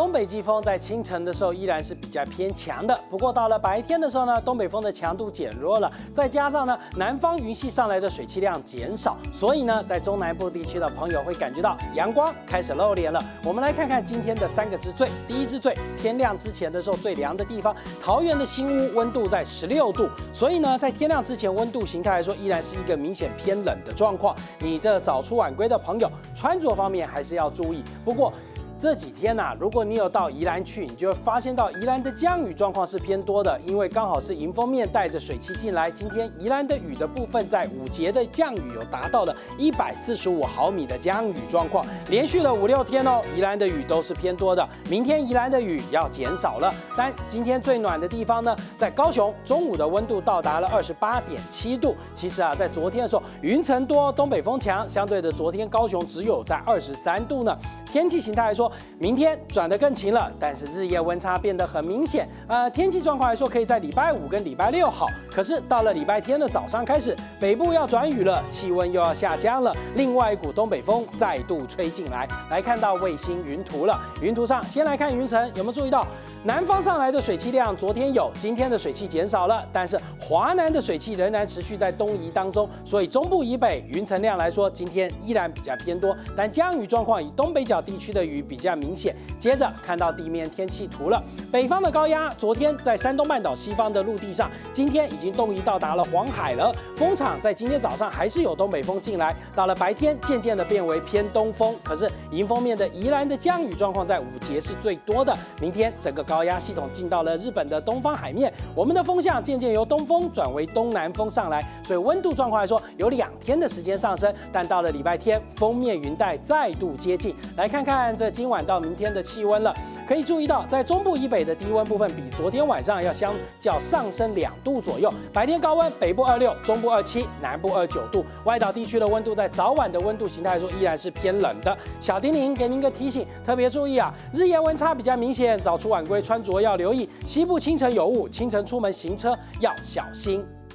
东北季风在清晨的时候依然是比较偏强的，不过到了白天的时候呢，东北风的强度减弱了，再加上呢，南方云系上来的水汽量减少，所以呢，在中南部地区的朋友会感觉到阳光开始露脸了。我们来看看今天的三个之最，第一之最，天亮之前的时候最凉的地方，桃园的新屋温度在十六度，所以呢，在天亮之前温度形态来说，依然是一个明显偏冷的状况。你这早出晚归的朋友，穿着方面还是要注意。不过，这几天呐，如果你有到宜兰去，你就会发现到宜兰的降雨状况是偏多的，因为刚好是迎风面带着水汽进来。今天宜兰的雨的部分，在五节的降雨有达到了一百四十五毫米的降雨状况，连续了五六天哦，宜兰的雨都是偏多的。明天宜兰的雨要减少了，但今天最暖的地方呢，在高雄，中午的温度到达了二十八点七度。其实啊，在昨天的时候，云层多，东北风强，相对的昨天高雄只有在二十三度呢。天气形态来说，明天转得更晴了，但是日夜温差变得很明显。呃，天气状况来说，可以在礼拜五跟礼拜六好，可是到了礼拜天的早上开始，北部要转雨了，气温又要下降了。另外一股东北风再度吹进来，来看到卫星云图了。云图上先来看云层，有没有注意到南方上来的水汽量？昨天有，今天的水汽减少了，但是华南的水汽仍然持续在东移当中，所以中部以北云层量来说，今天依然比较偏多，但降雨状况以东北角。地区的雨比比较明显。接着看到地面天气图了，北方的高压昨天在山东半岛西方的陆地上，今天已经动移到达了黄海了。风场在今天早上还是有东北风进来，到了白天渐渐的变为偏东风。可是迎风面的宜兰的降雨状况在五节是最多的。明天整个高压系统进到了日本的东方海面，我们的风向渐渐由东风转为东南风上来，所以温度状况来说有两天的时间上升，但到了礼拜天封面云带再度接近来。看看这今晚到明天的气温了，可以注意到，在中部以北的低温部分比昨天晚上要相较上升两度左右。白天高温，北部二六，中部二七，南部二九度。外岛地区的温度在早晚的温度形态说依然是偏冷的。小丁宁给您个提醒，特别注意啊，日夜温差比较明显，早出晚归穿着要留意。西部清晨有雾，清晨出门行车要小心。